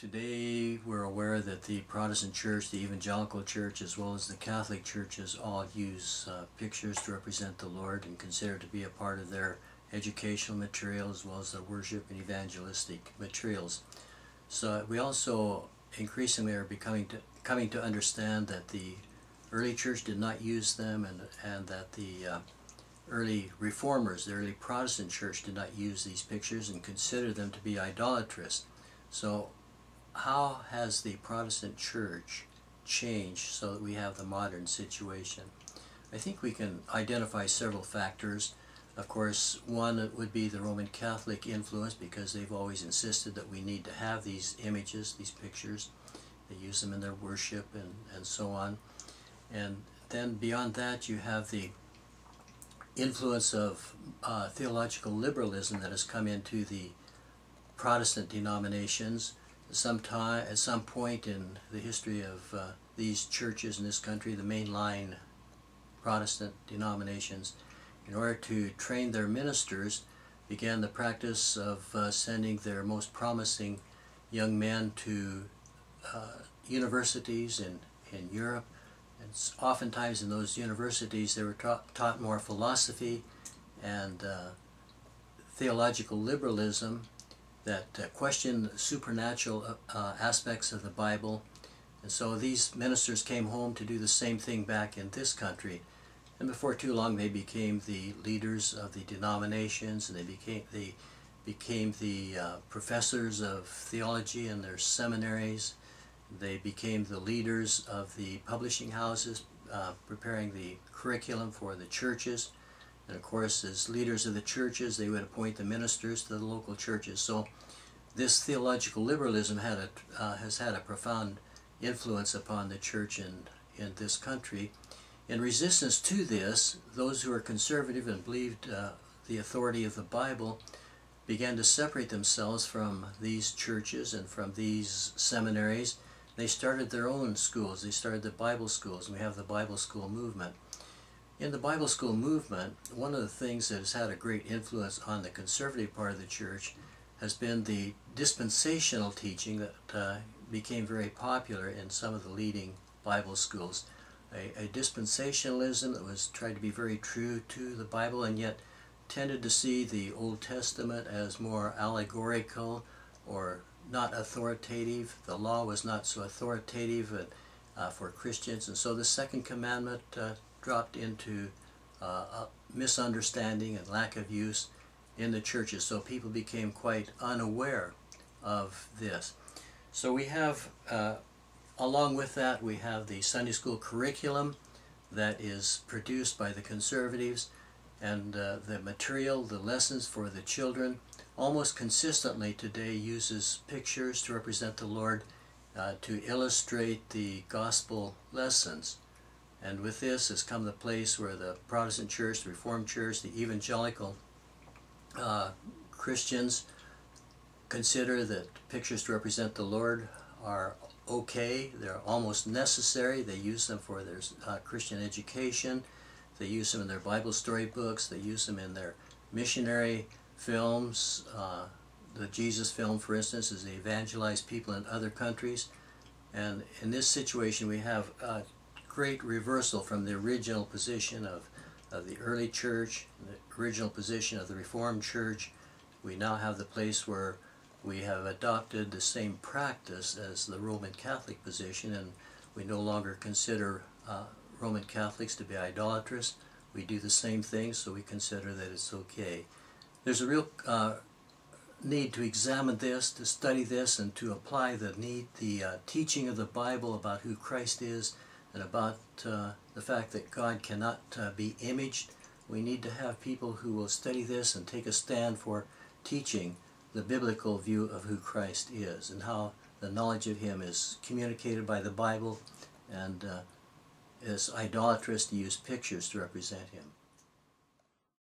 Today we're aware that the Protestant Church, the Evangelical Church, as well as the Catholic churches all use uh, pictures to represent the Lord and consider to be a part of their educational material as well as their worship and evangelistic materials. So we also increasingly are becoming to, coming to understand that the early church did not use them and, and that the uh, early reformers, the early Protestant church did not use these pictures and consider them to be idolatrous. So how has the Protestant church changed so that we have the modern situation? I think we can identify several factors. Of course, one would be the Roman Catholic influence because they've always insisted that we need to have these images, these pictures. They use them in their worship and, and so on. And then beyond that, you have the influence of uh, theological liberalism that has come into the Protestant denominations sometime at some point in the history of uh, these churches in this country, the mainline Protestant denominations, in order to train their ministers, began the practice of uh, sending their most promising young men to uh, universities in, in Europe. And oftentimes in those universities they were ta taught more philosophy and uh, theological liberalism that question supernatural uh, uh, aspects of the Bible. And so these ministers came home to do the same thing back in this country. And before too long they became the leaders of the denominations and they became the became the uh, professors of theology in their seminaries. They became the leaders of the publishing houses, uh, preparing the curriculum for the churches. And of course, as leaders of the churches, they would appoint the ministers to the local churches. So this theological liberalism had a, uh, has had a profound influence upon the church in, in this country. In resistance to this, those who are conservative and believed uh, the authority of the Bible began to separate themselves from these churches and from these seminaries. They started their own schools. They started the Bible schools, and we have the Bible school movement. In the Bible school movement, one of the things that has had a great influence on the conservative part of the church has been the dispensational teaching that uh, became very popular in some of the leading Bible schools. A, a, dispensationalism that was tried to be very true to the Bible and yet tended to see the Old Testament as more allegorical or not authoritative. The law was not so authoritative uh, for Christians and so the second commandment uh, dropped into uh, misunderstanding and lack of use in the churches. So people became quite unaware of this. So we have, uh, along with that, we have the Sunday school curriculum that is produced by the conservatives and uh, the material, the lessons for the children, almost consistently today uses pictures to represent the Lord uh, to illustrate the gospel lessons. And with this has come the place where the Protestant church, the Reformed church, the evangelical uh, Christians consider that pictures to represent the Lord are okay. They're almost necessary. They use them for their uh, Christian education. They use them in their Bible story books. They use them in their missionary films. Uh, the Jesus film, for instance, is to evangelize people in other countries. And in this situation, we have a great reversal from the original position of, of the early church, the original position of the Reformed Church. We now have the place where we have adopted the same practice as the Roman Catholic position and we no longer consider uh, Roman Catholics to be idolatrous. We do the same thing so we consider that it's okay. There's a real uh, need to examine this, to study this, and to apply the need, the uh, teaching of the Bible about who Christ is and about uh, the fact that God cannot uh, be imaged. We need to have people who will study this and take a stand for teaching the biblical view of who Christ is and how the knowledge of him is communicated by the Bible and uh, is idolatrous to use pictures to represent him.